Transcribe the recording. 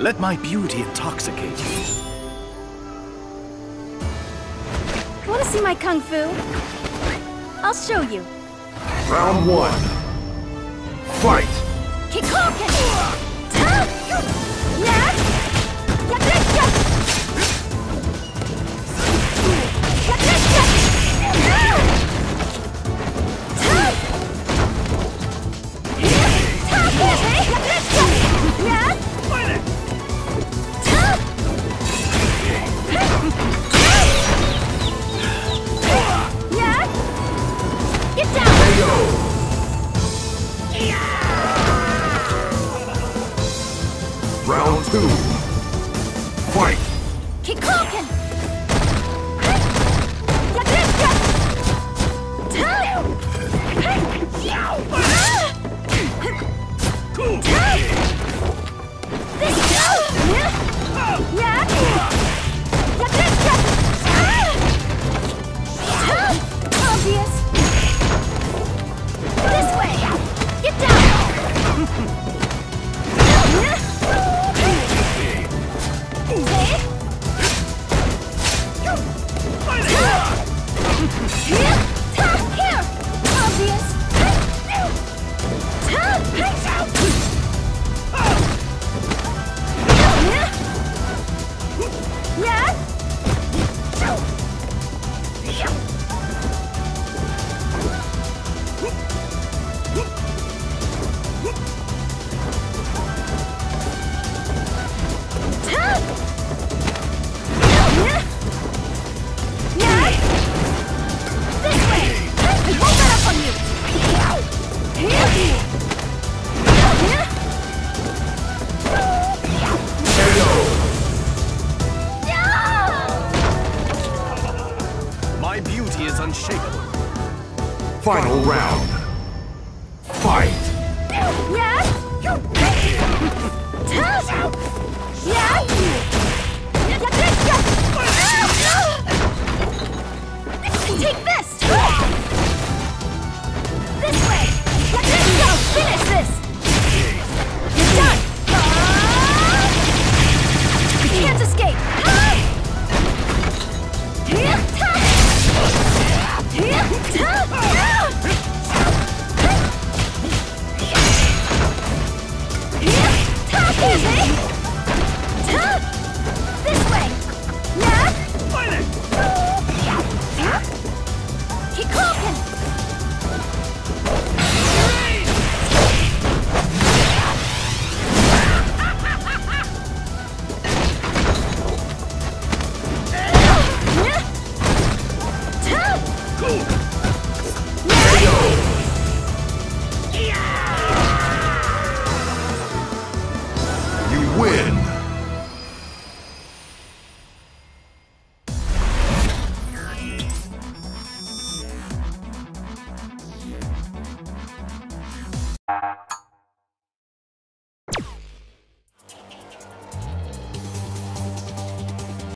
Let my beauty intoxicate you. Want to see my kung fu? I'll show you. Round one. Fight! Kikoken! Ta! Yeah! Round two. Fight! Kikoken! やった! My beauty is unshakable. Final round. Fight! Yeah? Yeah? You win!